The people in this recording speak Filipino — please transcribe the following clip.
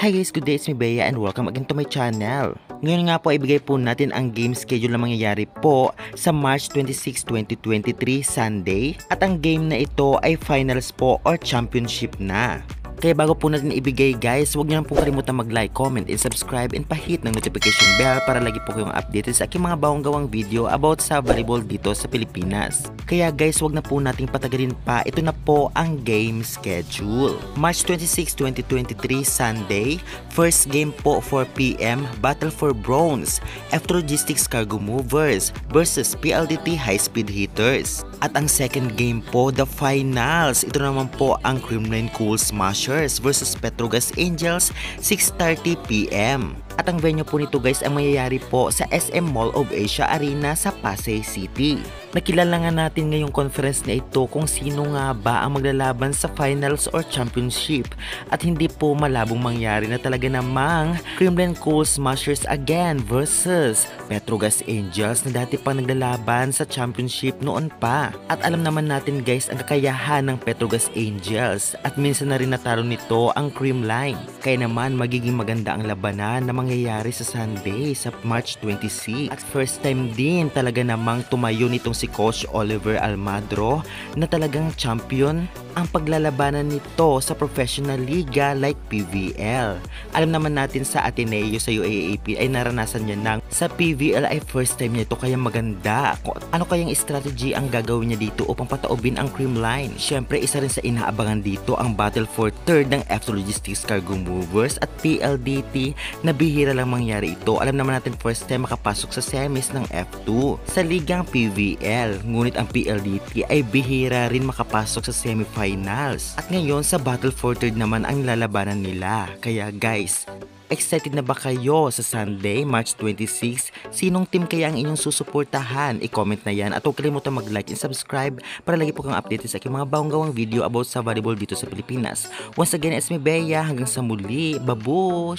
Hi guys, good day, it's me Bea and welcome again to my channel. Ngayon nga po ibigay po natin ang game schedule na mangyayari po sa March 26, 2023 Sunday at ang game na ito ay finals po or championship na. Kaya bago po natin ibigay guys, huwag niyo lang po kalimutan mag-like, comment, and subscribe and pahit ng notification bell para lagi po kayong updated sa aking mga bagong gawang video about sa volleyball dito sa Pilipinas. Kaya guys, huwag na po nating patagalin pa. Ito na po ang game schedule. March 26, 2023, Sunday. First game po 4pm, Battle for Bronze, F Logistics Cargo Movers versus PLDT High Speed Hitters. At ang second game po, the finals. Ito naman po ang Kremlin Cool Smashers versus Petrogas Angels 6.30pm. At ang venue po nito guys ay mayayari po sa SM Mall of Asia Arena sa Pasay City. Nakilala nga natin ngayong conference na ito kung sino nga ba ang maglalaban sa finals or championship at hindi po malabong mangyari na talaga namang Kremlin Cool Smashers again versus Petrogas Angels na dati pa naglalaban sa championship noon pa. At alam naman natin guys ang kakayahan ng Petrogas Angels at minsan na rin natalo nito ang Creamline. Kaya naman magiging maganda ang labanan na mangyayari sa Sunday sa March 26. At first time din talaga namang tumayo nitong si Coach Oliver Almadro na talagang champion ang paglalabanan nito sa professional liga like PVL. Alam naman natin sa Ateneo sa UAAP ay naranasan niya nang sa PVL ay first time niya ito kaya maganda. Ano kayang strategy ang gagawin niya dito upang pataubin ang Creamline? Siyempre isa rin sa inaabangan dito ang battle for third ng F Logistics Cargo Movers at PLDT na bihira lang mangyari ito. Alam naman natin first time makapasok sa semis ng F2 sa ligang PVL. Ngunit ang PLDT ay bihira rin makapasok sa semifinals. At ngayon sa battle for third naman ang lalabanan nila. Kaya guys, Excited na ba kayo sa Sunday, March 26? Sinong team kaya ang inyong susuportahan? I-comment na yan at huwag kalimutan mag-like and subscribe para lagi po kang updated sa aking mga bagong gawang video about sa volleyball dito sa Pilipinas. Once again, it's me Bea. Hanggang sa muli. Babush!